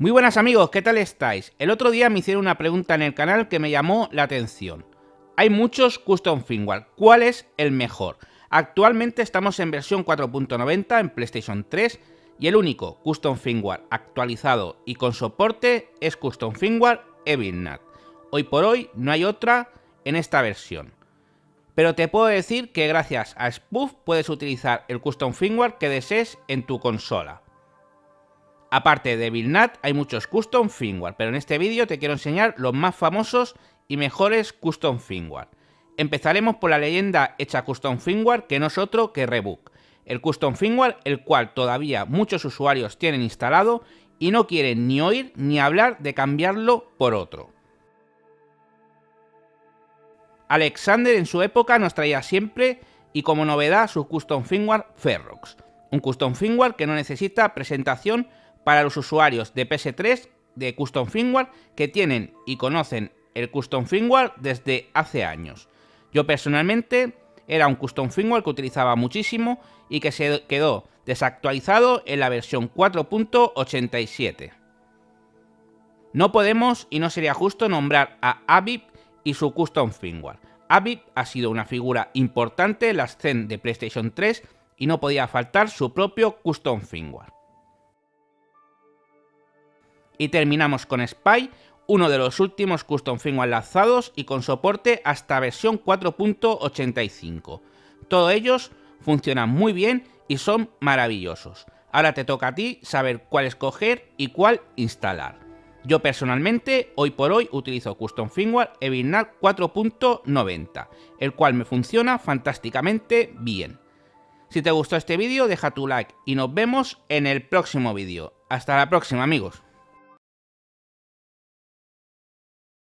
Muy buenas amigos, ¿qué tal estáis? El otro día me hicieron una pregunta en el canal que me llamó la atención. Hay muchos custom firmware, ¿cuál es el mejor? Actualmente estamos en versión 4.90 en PlayStation 3 y el único custom firmware actualizado y con soporte es custom firmware EvilNat. Hoy por hoy no hay otra en esta versión. Pero te puedo decir que gracias a Spoof puedes utilizar el custom firmware que desees en tu consola. Aparte de Vilnat, hay muchos custom firmware, pero en este vídeo te quiero enseñar los más famosos y mejores custom firmware. Empezaremos por la leyenda hecha custom firmware, que no es otro que Rebook. El custom firmware, el cual todavía muchos usuarios tienen instalado y no quieren ni oír ni hablar de cambiarlo por otro. Alexander en su época nos traía siempre y como novedad su custom firmware Ferrox, un custom firmware que no necesita presentación para los usuarios de PS3 de Custom Firmware que tienen y conocen el Custom Firmware desde hace años. Yo personalmente era un Custom Firmware que utilizaba muchísimo y que se quedó desactualizado en la versión 4.87. No podemos y no sería justo nombrar a Aviv y su Custom Firmware. Aviv ha sido una figura importante en la escena de PlayStation 3 y no podía faltar su propio Custom Firmware. Y terminamos con Spy, uno de los últimos custom firmware lanzados y con soporte hasta versión 4.85. Todos ellos funcionan muy bien y son maravillosos. Ahora te toca a ti saber cuál escoger y cuál instalar. Yo personalmente, hoy por hoy, utilizo Custom Firmware Evilnat 4.90, el cual me funciona fantásticamente bien. Si te gustó este vídeo, deja tu like y nos vemos en el próximo vídeo. Hasta la próxima amigos.